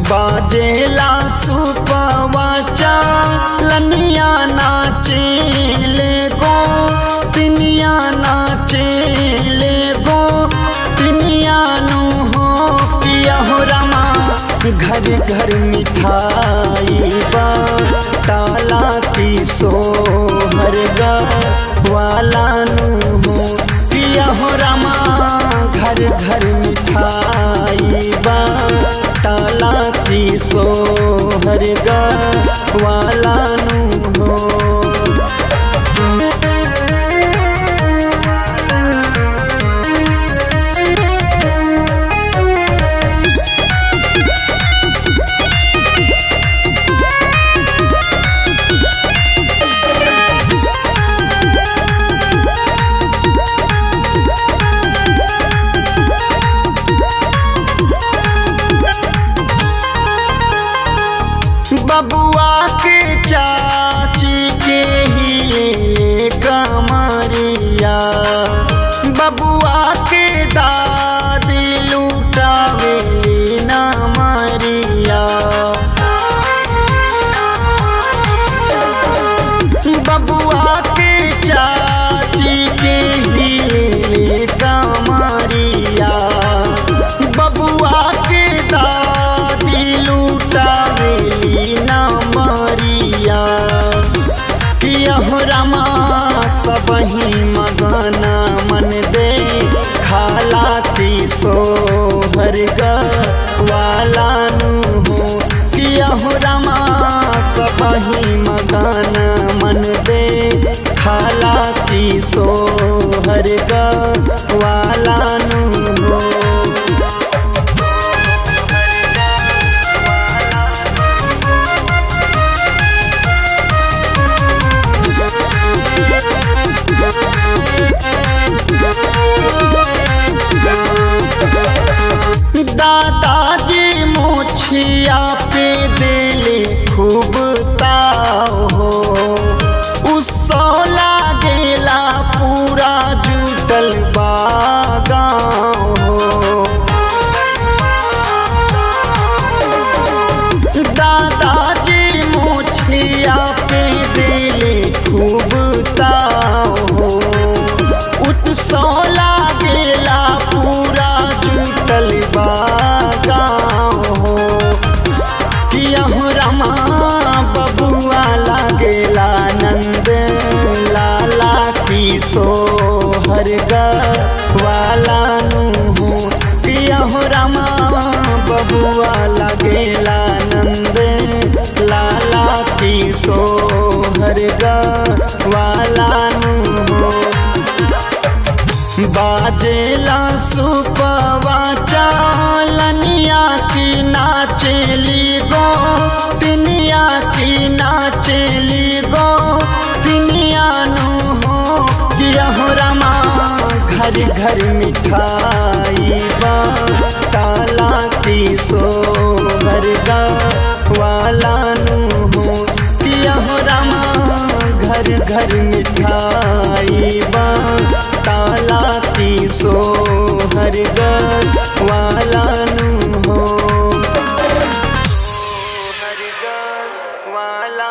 बाजेला सुपवाचा लनिया नाचे ले गो तिनिया नाचे ले गो तिनिया नु हो पिया हो रमा। घर घर मिठाई बा, ताला की सोहर गा, वाला नु हो पिया हो रमा। घर घर मिठाई सोहर गा वाला नु बबुआ के चाची के ही कमरिया बबुआ हो रमा सबही मगना मन दे। खाला की सोहर वाला हो। किया हो रमा सबही मगना मन दे। खाला की सोहर सोहर वाला नु हो रमा बबुआ लागेला नंद। लाला की सोहर ग हर घर मिठाई बा की सो हर वाला नू हो रामा। घर घर मिठाई बा काला किशो भरगा वाला नू हो वाला